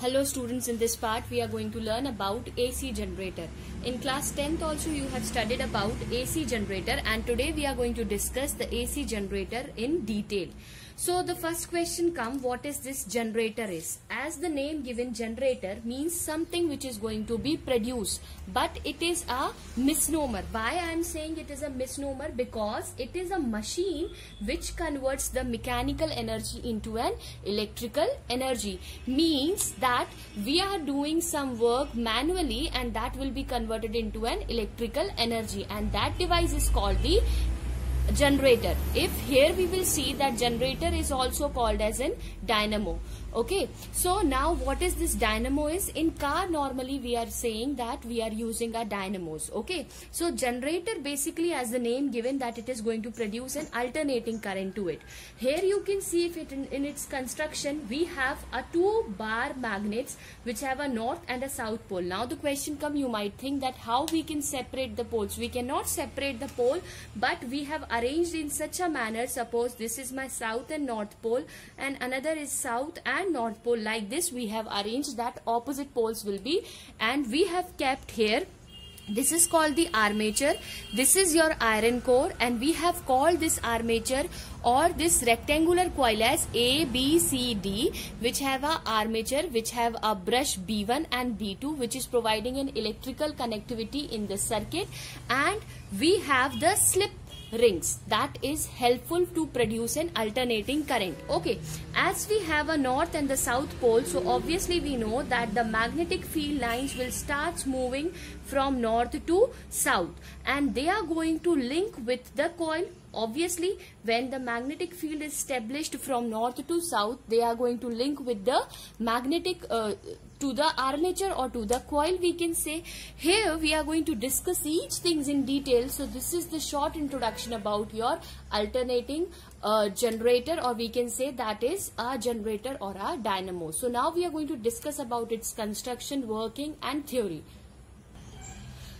Hello students, in this part we are going to learn about AC generator. In class 10th also you have studied about AC generator and today we are going to discuss the AC generator in detail. So the first question come what is this generator is? As the name given generator means something which is going to be produced but it is a misnomer. Why I am saying it is a misnomer? Because it is a machine which converts the mechanical energy into an electrical energy. Means that we are doing some work manually and that will be converted into an electrical energy and that device is called the generator. If here we will see that generator is also called as an dynamo. Okay? So now what is this dynamo is? In car normally we are saying that we are using our dynamos. Okay? So generator basically as the name given that it is going to produce an alternating current to it. Here you can see if it in, in its construction we have a two bar magnets which have a north and a south pole. Now the question come you might think that how we can separate the poles. We cannot separate the pole but we have arranged in such a manner suppose this is my south and north pole and another is south and north pole like this we have arranged that opposite poles will be and we have kept here. This is called the armature. This is your iron core and we have called this armature or this rectangular coil as a b c d which have a armature which have a brush b1 and b2 which is providing an electrical connectivity in the circuit. And we have the slip rings. That is helpful to produce an alternating current. Okay. As we have a north and the south pole so obviously we know that the magnetic field lines will start moving from north to south. And they are going to link with the coil. Obviously when the magnetic field is established from north to south they are going to link with the magnetic uh, to the armature or to the coil we can say here we are going to discuss each things in detail so this is the short introduction about your alternating uh, generator or we can say that is a generator or a dynamo so now we are going to discuss about its construction working and theory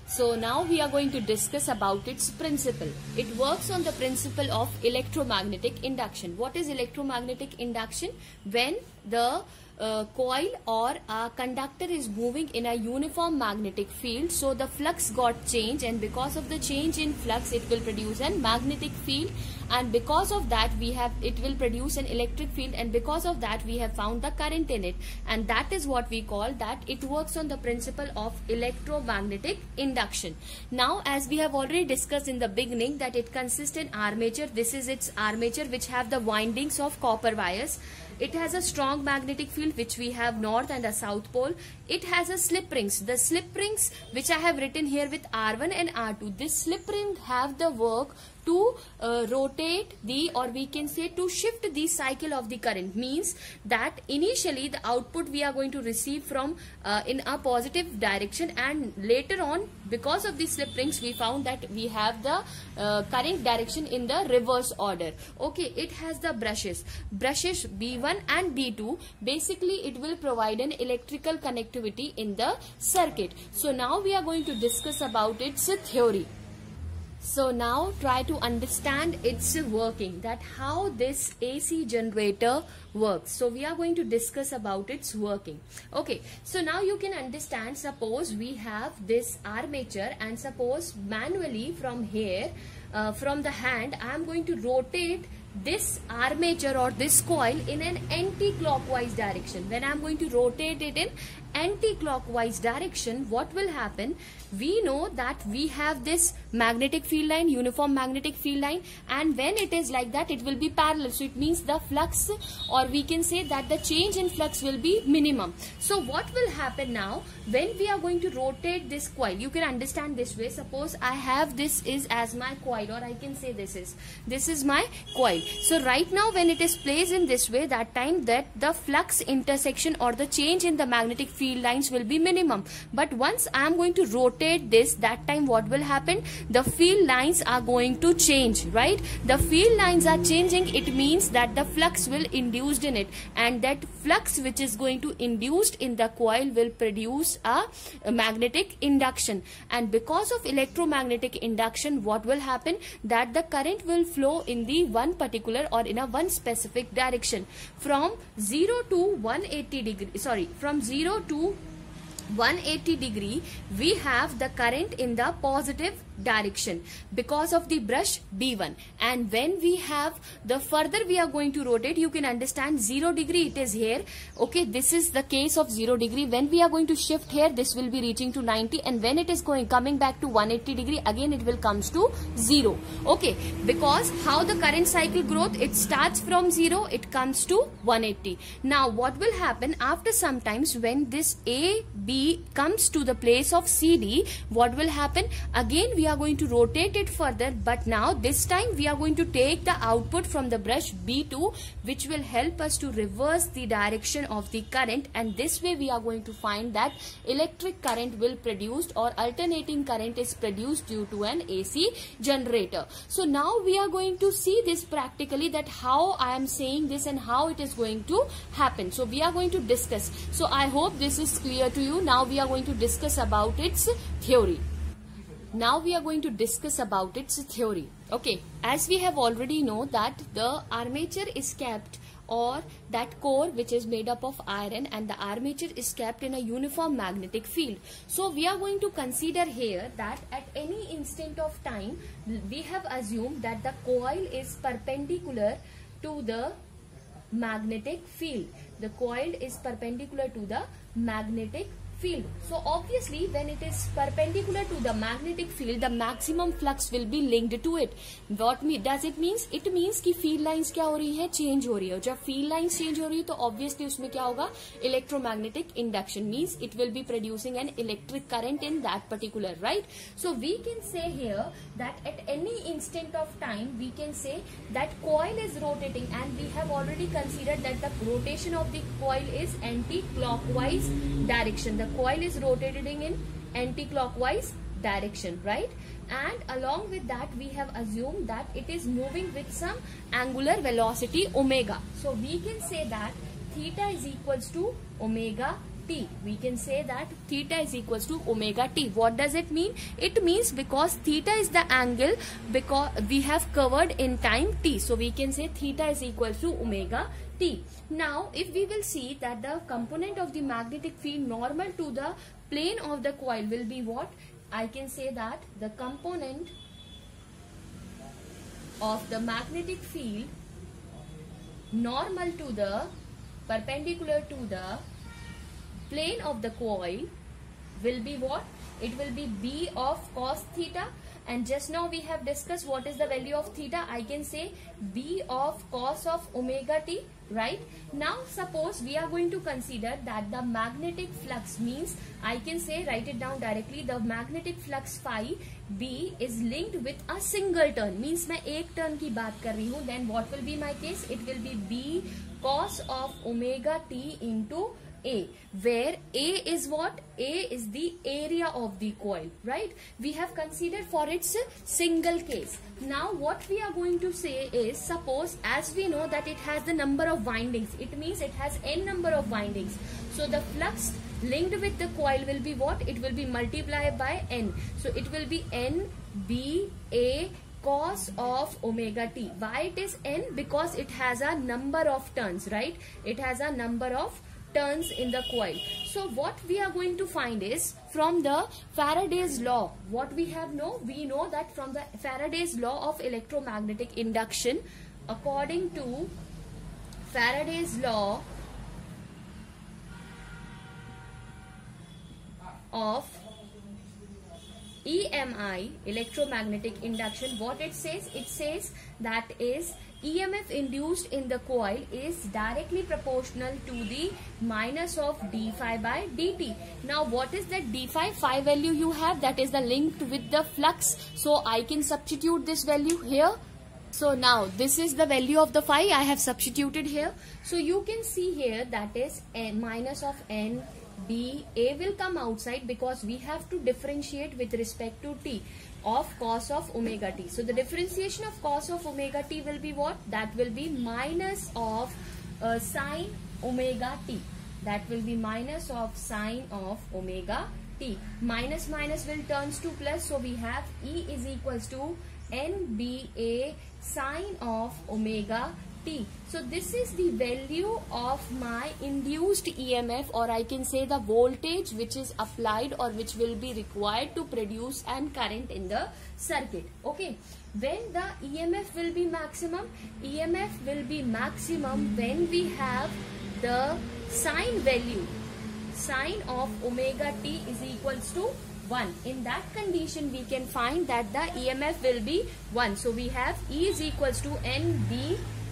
so now we are going to discuss about its principle. It works on the principle of electromagnetic induction. What is electromagnetic induction? When the uh, coil or a conductor is moving in a uniform magnetic field. So the flux got changed and because of the change in flux it will produce a magnetic field. And because of that we have it will produce an electric field and because of that we have found the current in it. And that is what we call that it works on the principle of electromagnetic induction. Now as we have already discussed in the beginning that it consists in armature this is its armature which have the windings of copper wires it has a strong magnetic field which we have north and a south pole. It has a slip rings. The slip rings which I have written here with R1 and R2. This slip ring have the work to uh, rotate the or we can say to shift the cycle of the current. Means that initially the output we are going to receive from uh, in a positive direction and later on because of the slip rings we found that we have the uh, current direction in the reverse order. Okay it has the brushes. Brushes b1 and b2 basically it will provide an electrical connectivity in the circuit. So now we are going to discuss about its theory so now try to understand its working that how this AC generator works. So we are going to discuss about its working. Okay. So now you can understand suppose we have this armature and suppose manually from here uh, from the hand I am going to rotate this armature or this coil in an anti-clockwise direction. When I am going to rotate it in anti-clockwise direction, what will happen? We know that we have this magnetic field line, uniform magnetic field line and when it is like that, it will be parallel. So it means the flux or we can say that the change in flux will be minimum. So what will happen now when we are going to rotate this coil? You can understand this way. Suppose I have this is as my coil or I can say this is. This is my coil. So right now when it is placed in this way, that time that the flux intersection or the change in the magnetic field lines will be minimum but once I am going to rotate this that time what will happen the field lines are going to change right? The field lines are changing. It means that the flux will induced in it. And that flux which is going to induced in the coil will produce a, a magnetic induction. And because of electromagnetic induction what will happen? That the current will flow in the one particular or in a one specific direction. From 0 to 180 degree sorry from 0 to 180 degree we have the current in the positive direction. Because of the brush B1 and when we have the further we are going to rotate you can understand 0 degree it is here. Okay this is the case of 0 degree. When we are going to shift here this will be reaching to 90 and when it is going coming back to 180 degree again it will comes to 0 okay because how the current cycle growth it starts from 0 it comes to 180 now what will happen after sometimes when this A B comes to the place of CD what will happen? Again we are going to rotate it further but now this time we are going to take the output from the brush B2 which will help us to reverse the direction of the current and this way we are going to find that electric current will produced or alternating current is produced due to an AC generator. So now we are going to see this practically that how I am saying this and how it is going to happen. So we are going to discuss. So I hope this is clear to you. Now we are going to discuss about its theory now we are going to discuss about its theory. Okay. As we have already know that the armature is kept or that core which is made up of iron and the armature is kept in a uniform magnetic field. So we are going to consider here that at any instant of time we have assumed that the coil is perpendicular to the magnetic field. The coil is perpendicular to the magnetic field. So obviously when it is perpendicular to the magnetic field, the maximum flux will be linked to it. What me, does it means? It means कि field lines क्या हो रही है change हो रही है जब field lines change हो रही है तो obviously उसमें क्या होगा electromagnetic induction means it will be producing an electric current in that particular right. So we can say here that at any instant of time we can say that coil is rotating and we have already considered that the rotation of the coil is anti-clockwise direction. The coil is rotating in anti-clockwise direction right and along with that we have assumed that it is moving with some angular velocity omega so we can say that theta is equals to omega t we can say that theta is equals to omega t what does it mean it means because theta is the angle because we have covered in time t so we can say theta is equals to omega t. Now if we will see that the component of the magnetic field normal to the plane of the coil will be what? I can say that the component of the magnetic field normal to the perpendicular to the plane of the coil will be what? It will be B of cos theta and just now we have discussed what is the value of theta I can say b of cos of omega t right now suppose we are going to consider that the magnetic flux means I can say write it down directly the magnetic flux phi b is linked with a single turn means मैं एक turn की बात कर रही हूँ then what will be my case it will be b cos of omega t into a where A is what? A is the area of the coil right? We have considered for its single case. Now what we are going to say is suppose as we know that it has the number of windings it means it has n number of windings. So the flux linked with the coil will be what? It will be multiplied by n. So it will be n b a cos of omega t. Why it is n? Because it has a number of turns right? It has a number of turns in the coil. So what we are going to find is from the Faraday's law, what we have know, we know that from the Faraday's law of electromagnetic induction, according to Faraday's law of EMI, electromagnetic induction, what it says? It says that is EMF induced in the coil is directly proportional to the minus of d phi by dt. Now what is that d phi? Phi value you have that is the linked with the flux. So I can substitute this value here. So now this is the value of the phi I have substituted here. So you can see here that is n minus of n B, A will come outside because we have to differentiate with respect to T of cos of omega T. So the differentiation of cos of omega T will be what? That will be minus of uh, sine omega T. That will be minus of sine of omega T. Minus minus will turns to plus. So we have E is equals to NBA sine of omega T. So this is the value of my induced EMF or I can say the voltage which is applied or which will be required to produce an current in the circuit. Okay. When the EMF will be maximum? EMF will be maximum when we have the sine value. Sine of omega t is equals to 1. In that condition, we can find that the EMF will be 1. So, we have E is equals to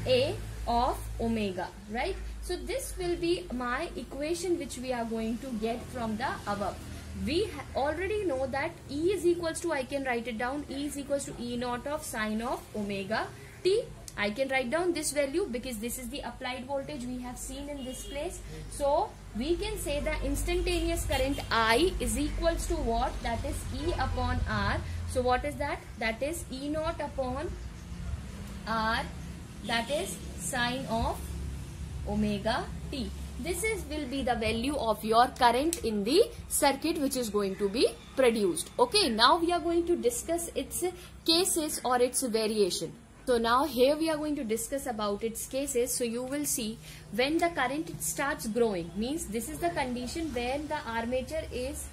NBA of omega, right? So, this will be my equation which we are going to get from the above. We already know that E is equals to, I can write it down, E is equals to E naught of sine of omega t I can write down this value because this is the applied voltage we have seen in this place. So we can say the instantaneous current I is equals to what? That is E upon R. So what is that? That is E naught upon R. That is sine of omega t. This is will be the value of your current in the circuit which is going to be produced. Okay, now we are going to discuss its cases or its variation. So now here we are going to discuss about its cases. So you will see when the current starts growing means this is the condition when the armature is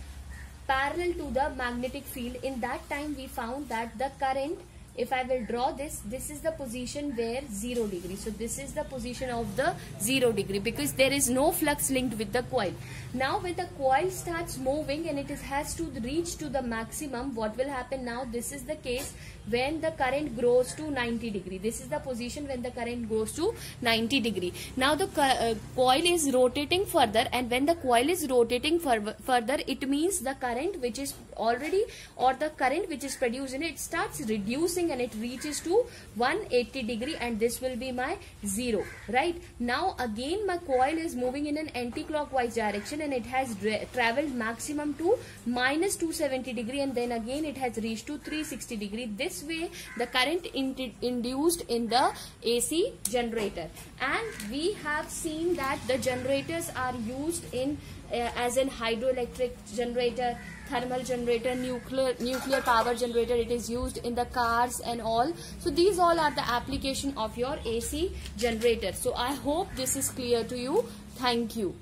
parallel to the magnetic field. In that time we found that the current if I will draw this, this is the position where 0 degree. So this is the position of the 0 degree because there is no flux linked with the coil. Now when the coil starts moving and it is, has to reach to the maximum, what will happen now? This is the case when the current grows to 90 degree. This is the position when the current goes to 90 degree. Now the uh, coil is rotating further and when the coil is rotating further, it means the current which is already or the current which is produced in it starts reducing and it reaches to 180 degree and this will be my 0 right? Now again my coil is moving in an anti-clockwise direction and it has traveled maximum to minus 270 degree and then again it has reached to 360 degree. This way the current in induced in the AC generator. And we have seen that the generators are used in uh, as an hydroelectric generator thermal generator nuclear nuclear power generator it is used in the cars and all. So these all are the application of your AC generator. So I hope this is clear to you. Thank you